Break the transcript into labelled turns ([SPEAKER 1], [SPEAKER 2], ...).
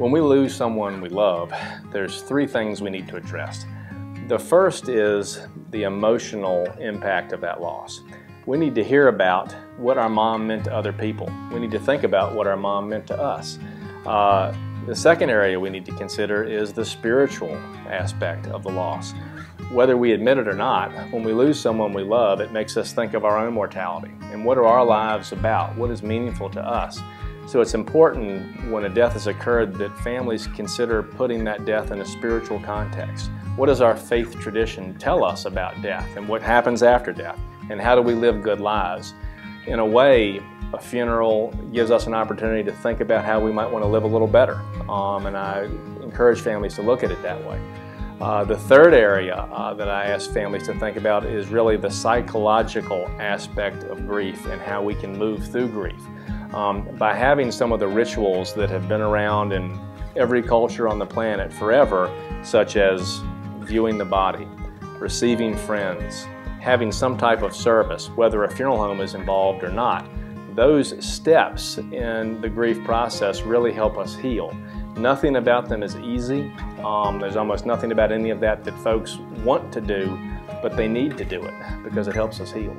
[SPEAKER 1] When we lose someone we love, there's three things we need to address. The first is the emotional impact of that loss. We need to hear about what our mom meant to other people. We need to think about what our mom meant to us. Uh, the second area we need to consider is the spiritual aspect of the loss. Whether we admit it or not, when we lose someone we love, it makes us think of our own mortality and what are our lives about? What is meaningful to us? So it's important when a death has occurred that families consider putting that death in a spiritual context. What does our faith tradition tell us about death and what happens after death? And how do we live good lives? In a way, a funeral gives us an opportunity to think about how we might want to live a little better. Um, and I encourage families to look at it that way. Uh, the third area uh, that I ask families to think about is really the psychological aspect of grief and how we can move through grief. Um, by having some of the rituals that have been around in every culture on the planet forever, such as viewing the body, receiving friends, having some type of service, whether a funeral home is involved or not, those steps in the grief process really help us heal. Nothing about them is easy. Um, there's almost nothing about any of that that folks want to do, but they need to do it because it helps us heal.